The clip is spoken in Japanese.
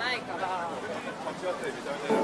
ないから。間違って見たいな